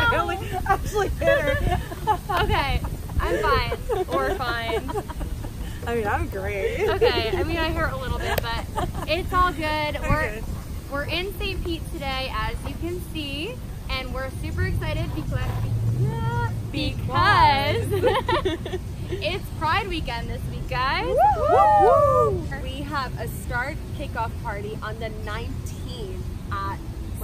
literally actually hit her. Okay, I'm fine. Or fine. I mean, I'm great. Okay, I mean I hurt a little bit, but it's all good. We're we're in St. Pete today, as you can see, and we're super excited because because it's Pride Weekend this week, guys. Woo! We have a start kickoff party on the 19th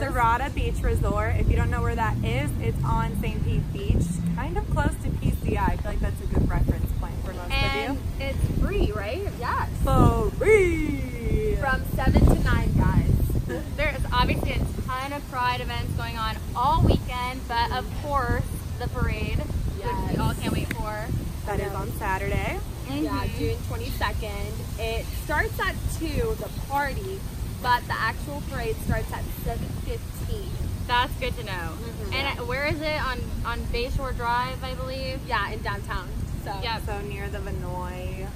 at Sirata Beach Resort. If you don't know where that is, it's on St. Pete Beach, kind of close to PCI. I feel like that's a good reference point for most And of you. it's free, right? Yes. you. Free! From 7 to 9, guys. There's obviously a ton of Pride events going on all weekend, but of course the parade, which we all can't wait for. That is on Saturday. Yeah, Mhm. June 22nd. It starts at 2, the party, but the actual parade starts at 7.15. That's good to know. Mhm. And uh, where is it on on Bayshore Drive, I believe? Yeah, in downtown. So Yeah. So near the Vinoy.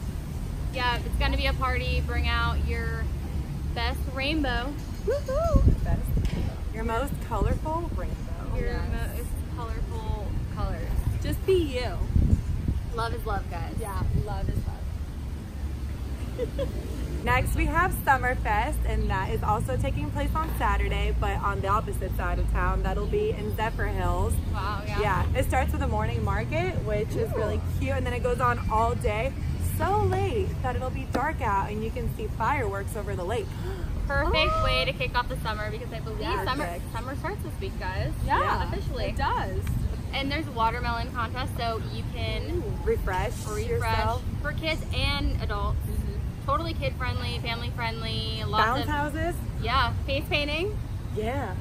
Yeah, it's gonna be a party. Bring out your best rainbow, Best. Your most colorful rainbow. your Yes. most colorful colors. just be you. Love is love, guys. Yeah, love is love. Next, we have Summerfest, and that is also taking place on Saturday, but on the opposite side of town. That'll be in Zephyrhills. Wow. Yeah. Yeah, it starts with a morning market, which is really cute, and then it goes on all day. So late that it'll be dark out, and you can see fireworks over the lake. Perfect way to kick off the summer because I believe Yeah, summer summer starts this week, guys. Yeah, officially. It does. And there's a watermelon contest, so you can Refresh, refresh yourself. for kids and adults. Totally kid friendly, family friendly. Lots Bounce of houses. yeah, face painting, Yeah,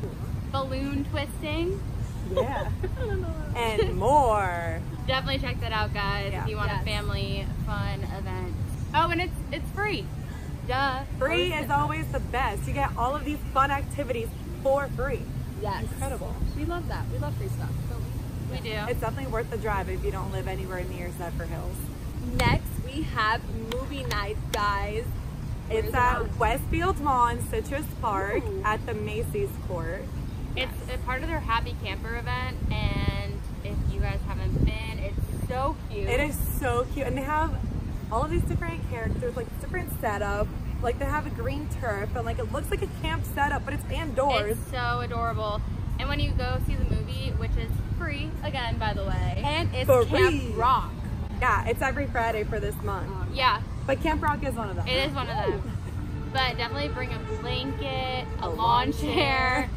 balloon twisting. yeah, and more. Definitely check that out, guys, Yeah. if you want Yes. a family fun event. Oh, and it's it's free. Duh. Free is always the best. You get all of these fun activities for free. Yes. Incredible. We love that. We love free stuff. don't we? We do. It's definitely worth the drive if you don't live anywhere near Zephyrhills. Next, we have movie night, guys. Where's It's at? Westfield Mall in Citrus Park Ooh. at the Macy's Court. It's a part of their Happy Camper event, and if you guys haven't been, it's so cute. It is so cute, and they have all of these different characters, like different setup. Like they have a green turf, and like it looks like a camp setup, but it's indoors. It's so adorable. And when you go see the movie, which is free again, by the way, And it's Free. Camp Rock. Yeah, it's every Friday for this month. yeah, But Camp Rock is one of them. it is one of them. But definitely bring a blanket, a, A lawn chair chair.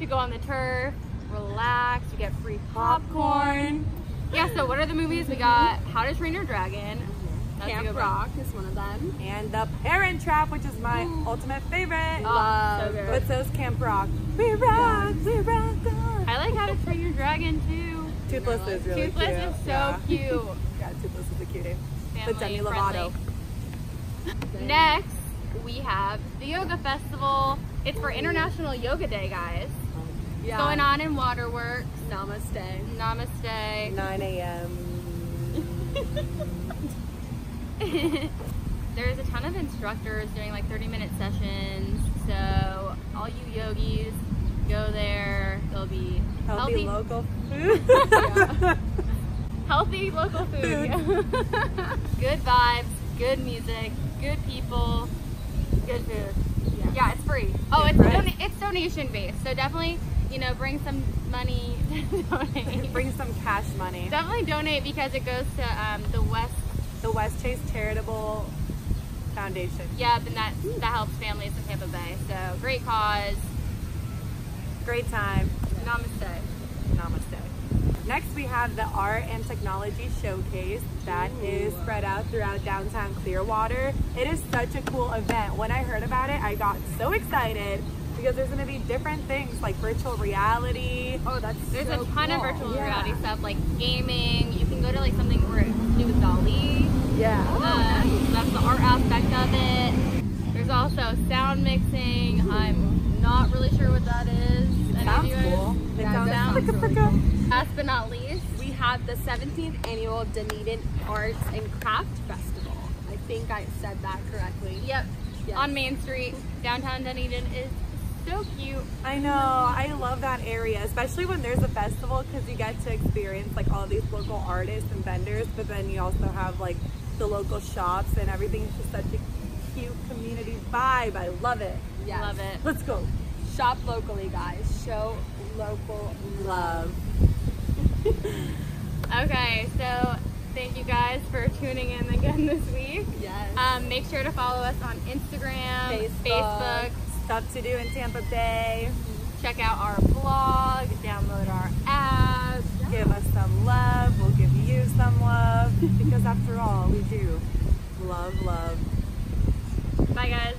to go on the turf, relax. You get free popcorn. Yeah. So what are the movies we got? How to Train Your Dragon. That's Camp one. Rock is one of them. And the Parent Trap, which is my ultimate favorite. Oh, Love. so good. But so's Camp Rock. We rock, we rock on. I like How to Train Your Dragon too. Toothless is really Toothless cute. is so yeah. cute. Yeah, Toothless is a cutie. Family The Demi. Lovato. Next, we have the Yoga Festival. It's for International Yoga Day, guys. Yeah. Going on in Waterworks. Namaste. Namaste. 9 a.m. There's a ton of instructors doing like 30 minute sessions. So, all you yogis, go there. There'll be Healthy, healthy, local food. Healthy local food. good vibes, good music, good people, good food. Yeah, it's free. Oh, it's dona- it's donation based, so definitely you know bring some money to donate. Bring some cash money. definitely donate because it goes to um, the West. The Westchase Charitable Foundation. Yeah, and that that helps families in Tampa Bay. So great cause. Great time. Namaste. Namaste. Next, we have the Art and Technology Showcase that is spread out throughout downtown Clearwater. It is such a cool event. When I heard about it, I got so excited because there's going to be different things like virtual reality. Oh, that's There's so a ton of virtual Yeah. reality stuff like gaming. You can go to like something where it's do with Dali. Yeah. Uh, that's the art aspect of it. There's also sound mixing. I'm not really sure what that is. Any Sounds cool. It Yeah, sounds sounds like a really fricka- Last but not least, We have the 17th annual Dunedin Arts and Craft Festival. I think I said that correctly. yep, Yes. on Main Street, downtown Dunedin is so cute. I know. I love that area, especially when there's a festival because you get to experience like all these local artists and vendors, but then you also have like the local shops and everything. everything's just such a cute community vibe. I love it. Yes. Love it. Let's go. Shop locally, guys. Show local Love. Okay, so thank you guys for tuning in again this week. Yes. Um, make sure to follow us on Instagram, Facebook. Facebook. Stuff to do in Tampa Bay. Check out our blog, download our app. Give us some love. We'll give you some love because after all, we do love, love. Bye, guys.